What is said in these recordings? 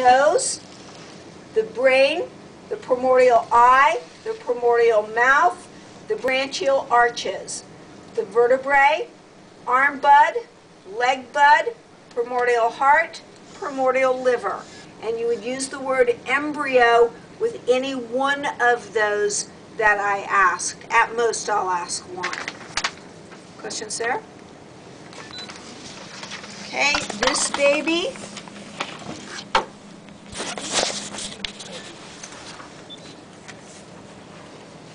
nose, the brain, the primordial eye, the primordial mouth, the branchial arches, the vertebrae, arm bud, leg bud, primordial heart, primordial liver. And you would use the word embryo with any one of those that I asked. At most, I'll ask one. Questions there? Okay, this baby.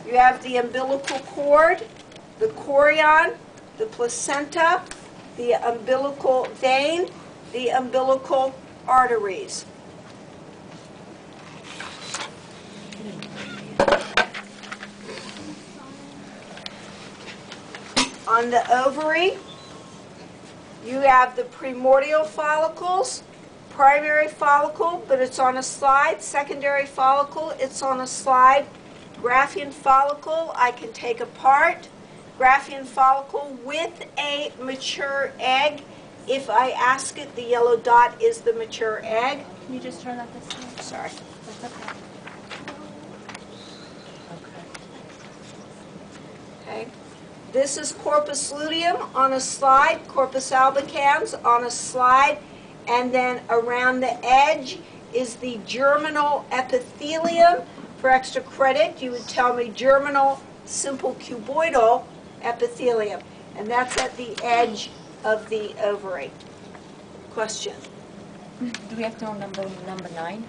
You have the umbilical cord, the chorion, the placenta, the umbilical vein, the umbilical arteries. On the ovary, you have the primordial follicles, primary follicle, but it's on a slide, secondary follicle, it's on a slide, Graafian follicle, I can take apart, Graafian follicle with a mature egg. If I ask it, the yellow dot is the mature egg. Can you just turn that this way? Sorry. That's okay. Okay. This is corpus luteum on a slide, corpus albicans on a slide, and then around the edge is the germinal epithelium. For extra credit, you would tell me germinal simple cuboidal epithelium, and that's at the edge of the ovary. Question? Do we have to know number, number nine?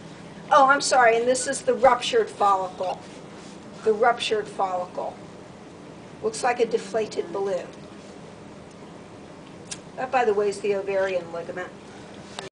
Oh, I'm sorry, and this is the ruptured follicle. The ruptured follicle. Looks like a deflated balloon. That, by the way, is the ovarian ligament.